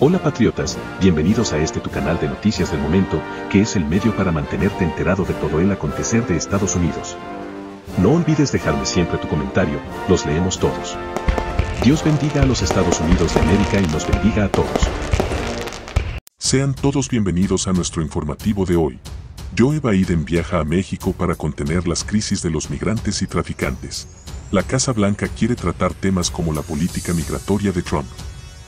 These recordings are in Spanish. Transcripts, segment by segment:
Hola patriotas, bienvenidos a este tu canal de noticias del momento, que es el medio para mantenerte enterado de todo el acontecer de Estados Unidos. No olvides dejarme siempre tu comentario, los leemos todos. Dios bendiga a los Estados Unidos de América y nos bendiga a todos. Sean todos bienvenidos a nuestro informativo de hoy. Joe Biden viaja a México para contener las crisis de los migrantes y traficantes. La Casa Blanca quiere tratar temas como la política migratoria de Trump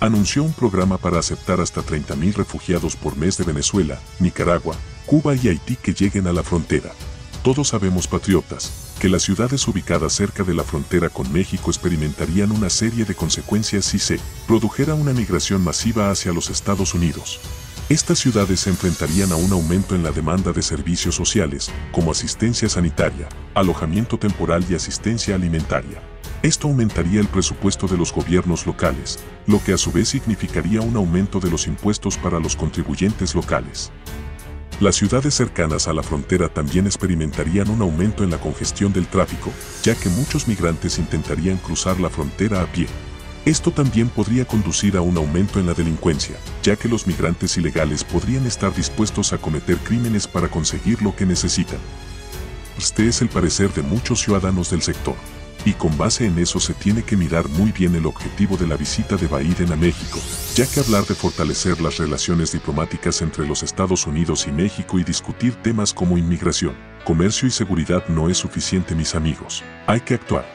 anunció un programa para aceptar hasta 30.000 refugiados por mes de Venezuela, Nicaragua, Cuba y Haití que lleguen a la frontera. Todos sabemos, patriotas, que las ciudades ubicadas cerca de la frontera con México experimentarían una serie de consecuencias si se produjera una migración masiva hacia los Estados Unidos. Estas ciudades se enfrentarían a un aumento en la demanda de servicios sociales, como asistencia sanitaria, alojamiento temporal y asistencia alimentaria. Esto aumentaría el presupuesto de los gobiernos locales, lo que a su vez significaría un aumento de los impuestos para los contribuyentes locales. Las ciudades cercanas a la frontera también experimentarían un aumento en la congestión del tráfico, ya que muchos migrantes intentarían cruzar la frontera a pie. Esto también podría conducir a un aumento en la delincuencia, ya que los migrantes ilegales podrían estar dispuestos a cometer crímenes para conseguir lo que necesitan. Este es el parecer de muchos ciudadanos del sector. Y con base en eso se tiene que mirar muy bien el objetivo de la visita de Biden a México, ya que hablar de fortalecer las relaciones diplomáticas entre los Estados Unidos y México y discutir temas como inmigración, comercio y seguridad no es suficiente mis amigos, hay que actuar.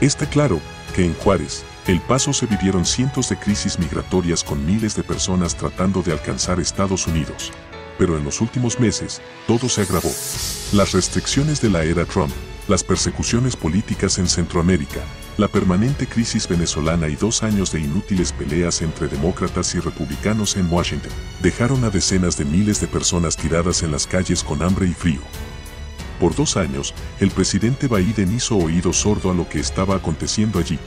Está claro que en Juárez, El Paso se vivieron cientos de crisis migratorias con miles de personas tratando de alcanzar Estados Unidos. Pero en los últimos meses, todo se agravó. Las restricciones de la era Trump las persecuciones políticas en Centroamérica, la permanente crisis venezolana y dos años de inútiles peleas entre demócratas y republicanos en Washington dejaron a decenas de miles de personas tiradas en las calles con hambre y frío. Por dos años, el presidente Biden hizo oído sordo a lo que estaba aconteciendo allí.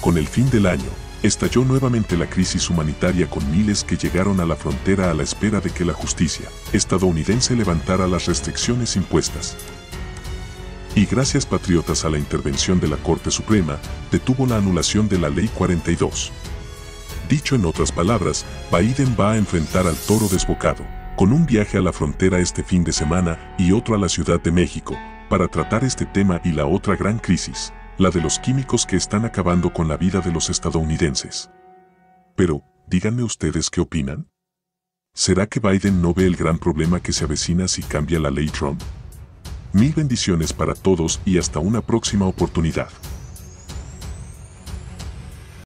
Con el fin del año, estalló nuevamente la crisis humanitaria con miles que llegaron a la frontera a la espera de que la justicia estadounidense levantara las restricciones impuestas. Y gracias patriotas a la intervención de la Corte Suprema, detuvo la anulación de la Ley 42. Dicho en otras palabras, Biden va a enfrentar al toro desbocado, con un viaje a la frontera este fin de semana y otro a la Ciudad de México, para tratar este tema y la otra gran crisis, la de los químicos que están acabando con la vida de los estadounidenses. Pero, díganme ustedes qué opinan. ¿Será que Biden no ve el gran problema que se avecina si cambia la ley Trump? Mil bendiciones para todos y hasta una próxima oportunidad.